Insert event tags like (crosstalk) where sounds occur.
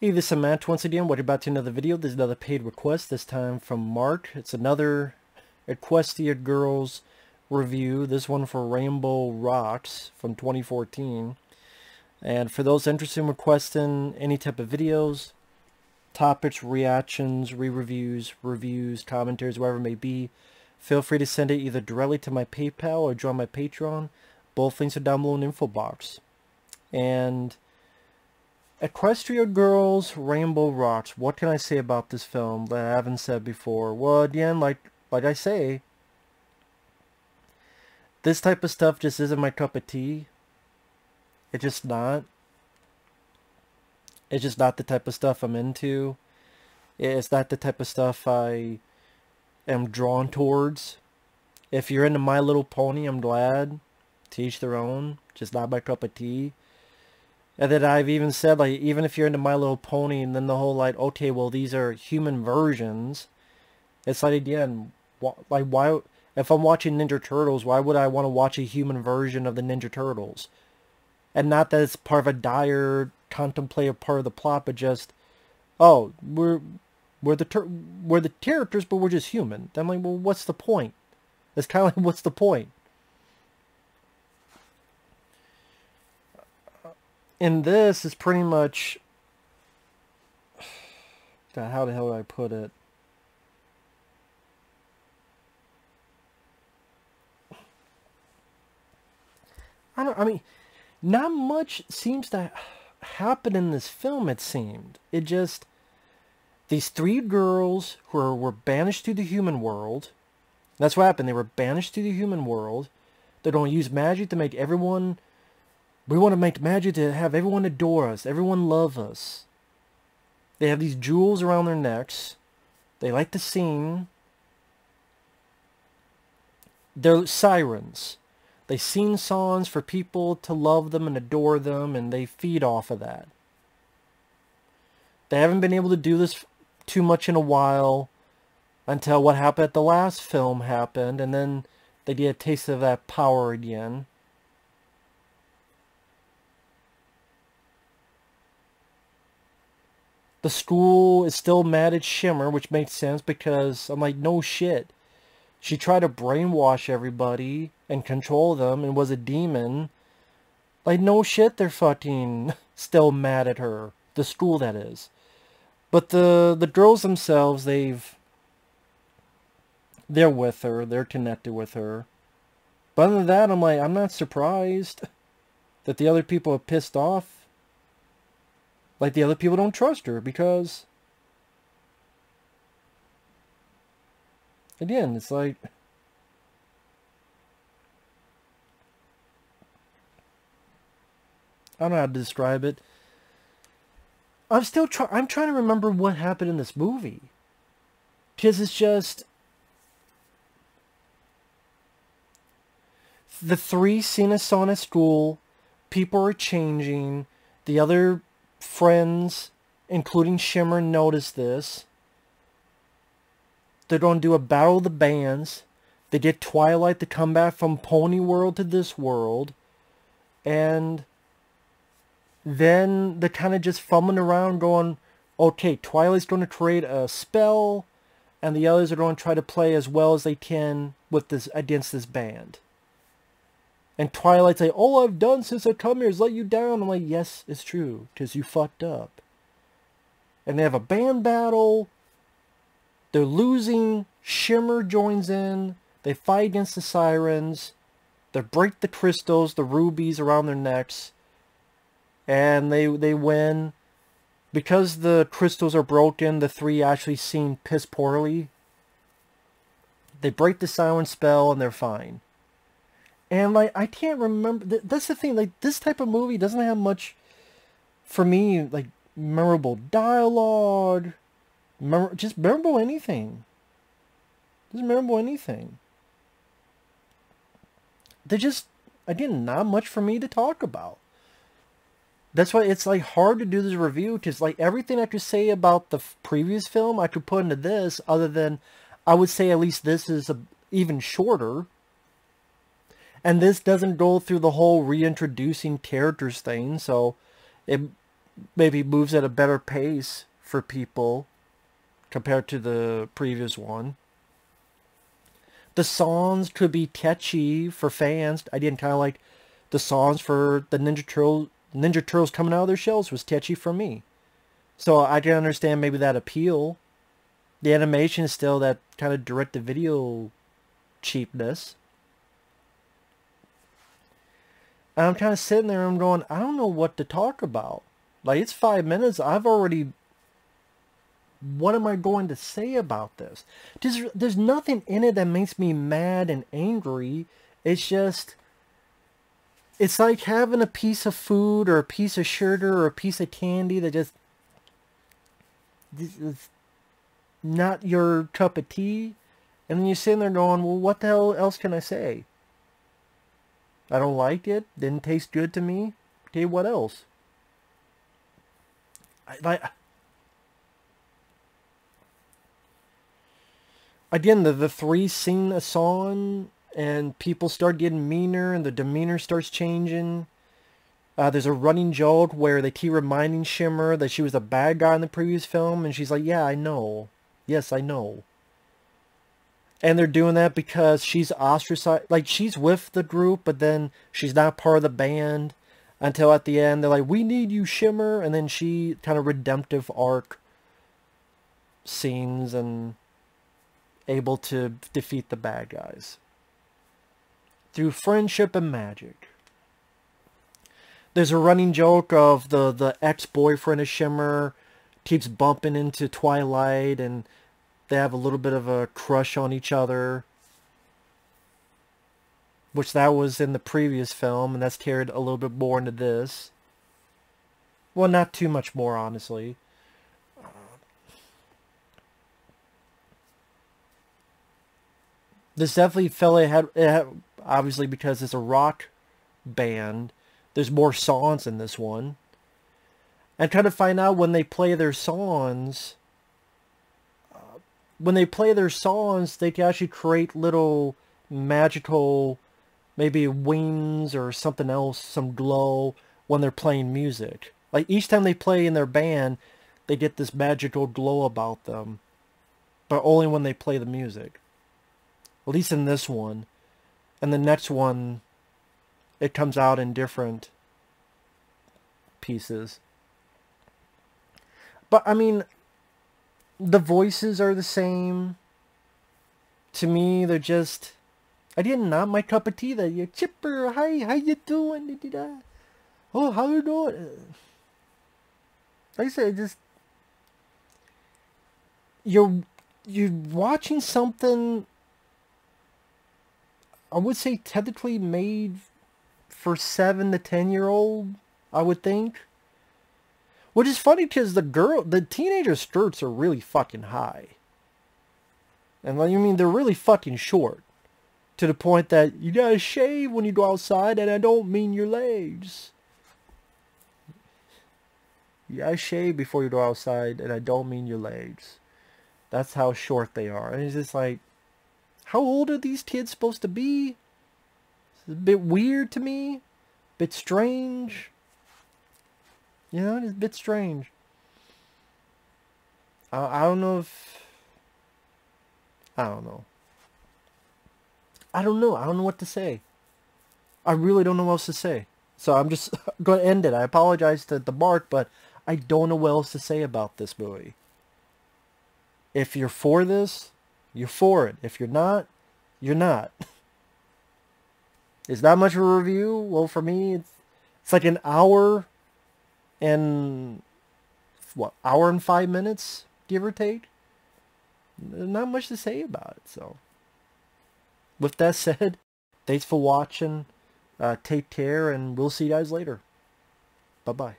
Hey, this is Matt once again. Welcome back to another video. This is another paid request, this time from Marc. It's another Equestria Girls review, this one for Rainbow Rocks from 2014. And for those interested in requesting any type of videos, topics, reactions, re-reviews, reviews, commentaries, whatever it may be, feel free to send it either directly to my PayPal or join my Patreon. Both links are down below in the info box. And Equestria Girls, Rainbow Rocks. What can I say about this film that I haven't said before? Well, again, like like I say, this type of stuff just isn't my cup of tea. It's just not. It's just not the type of stuff I'm into. It's not the type of stuff I am drawn towards. If you're into My Little Pony, I'm glad. Teach their own. Just not my cup of tea. And then I've even said, like, even if you're into My Little Pony, and then the whole, like, okay, well, these are human versions. It's like, again, like, why, if I'm watching Ninja Turtles, why would I want to watch a human version of the Ninja Turtles? And not that it's part of a dire, contemplative part of the plot, but just, oh, we're, we're the, we're the characters, but we're just human. I'm like, well, what's the point? It's kind of like, (laughs) what's the point? In this is pretty much God, how the hell do I put it? I don't I mean not much seems to happen in this film it seemed. It just these three girls who are, were banished to the human world. That's what happened. They were banished to the human world. They're going to use magic to make everyone we want to make magic to have everyone adore us, everyone love us. They have these jewels around their necks. They like to sing. They're sirens. They sing songs for people to love them and adore them, and they feed off of that. They haven't been able to do this too much in a while until what happened at the last film happened, and then they get a taste of that power again. The school is still mad at Shimmer, which makes sense because I'm like, no shit. She tried to brainwash everybody and control them and was a demon. Like, no shit, they're fucking (laughs) still mad at her. The school, that is. But the, the girls themselves, they've... They're with her. They're connected with her. But other than that, I'm like, I'm not surprised (laughs) that the other people are pissed off like the other people don't trust her because again, it's like I don't know how to describe it. I'm still trying. I'm trying to remember what happened in this movie. Because it's just... The three seen us on at school. People are changing. The other friends, including Shimmer, notice this. They're going to do a battle of the bands. They get Twilight to come back from Pony World to this world. And then they're kind of just fumbling around going, okay, Twilight's going to create a spell, and the others are going to try to play as well as they can with this against this band. And Twilight's like, all I've done since I come here is let you down. I'm like, yes, it's true, because you fucked up. And they have a band battle. They're losing. Shimmer joins in. They fight against the sirens. They break the crystals, the rubies around their necks. And they, they win. Because the crystals are broken, the three actually seem piss poorly. They break the siren spell and they're fine. And like I can't remember. That's the thing. Like this type of movie doesn't have much, for me, like memorable dialogue, mem- just memorable anything. Just memorable anything. They're just again not much for me to talk about. That's why it's like hard to do this review because like everything I could say about the previous film I could put into this, other than I would say at least this is a, even shorter and this doesn't go through the whole reintroducing characters thing, so it maybe moves at a better pace for people compared to the previous one. The songs could be catchy for fans. I didn't kind of like the songs for the Ninja Turtles. Ninja Turtles coming out of their shells was catchy for me. So I can understand maybe that appeal. The animation is still that kind of direct-to-video cheapness. And I'm kind of sitting there and I'm going, I don't know what to talk about. Like, it's five minutes. I've already... What am I going to say about this? There's, there's nothing in it that makes me mad and angry. It's just... It's like having a piece of food or a piece of sugar or a piece of candy that just... Is not your cup of tea. And then you're sitting there going, well, what the hell else can I say? I don't like it. Didn't taste good to me. Okay, what else? I, like again the the three sing a song and people start getting meaner and the demeanor starts changing. Uh, there's a running joke where they keep reminding Shimmer that she was a bad guy in the previous film, and she's like, "Yeah, I know. Yes, I know." And they're doing that because she's ostracized. Like she's with the group, but then she's not part of the band until at the end they're like, "We need you, Shimmer," and then she kind of redemptive arc scenes and able to defeat the bad guys through friendship and magic. There's a running joke of the the ex-boyfriend of Shimmer keeps bumping into Twilight and they have a little bit of a crush on each other which that was in the previous film, and that's carried a little bit more into this. Well, not too much more, honestly. This definitely felt it had, had, eh, obviously because it's a rock band, there's more songs in this one. And try to find out when they play their songs, when they play their songs, they can actually create little magical maybe wings or something else, some glow when they're playing music. Like each time they play in their band, they get this magical glow about them. But only when they play the music. At least in this one. And the next one, it comes out in different pieces. But, I mean, the voices are the same. To me, they're just I didn't not my cup of tea that you chipper. Hi, how you doing? Oh, how you doing? Like I said, just you're you're watching something. I would say technically made for seven to ten year old. I would think. Which is funny because the girl, the teenager skirts are really fucking high. And like, you mean they're really fucking short to the point that you gotta shave when you go outside, and I don't mean your legs. You gotta shave before you go outside, and I don't mean your legs. That's how short they are. And it's just like, how old are these kids supposed to be? It's a bit weird to me. A bit strange. You know, it's a bit strange. I, I don't know if... I don't know. I don't know. I don't know what to say. I really don't know what else to say. So I'm just (laughs) going to end it. I apologize to the Marc, but I don't know what else to say about this movie. If you're for this, you're for it. If you're not, you're not. (laughs) Is that much of a review? Well, for me, it's, it's like an hour and, what, hour and five minutes, give or take? Not much to say about it, so with that (laughs) said, thanks for watching. Uh, take care, and we'll see you guys later. Bye-bye.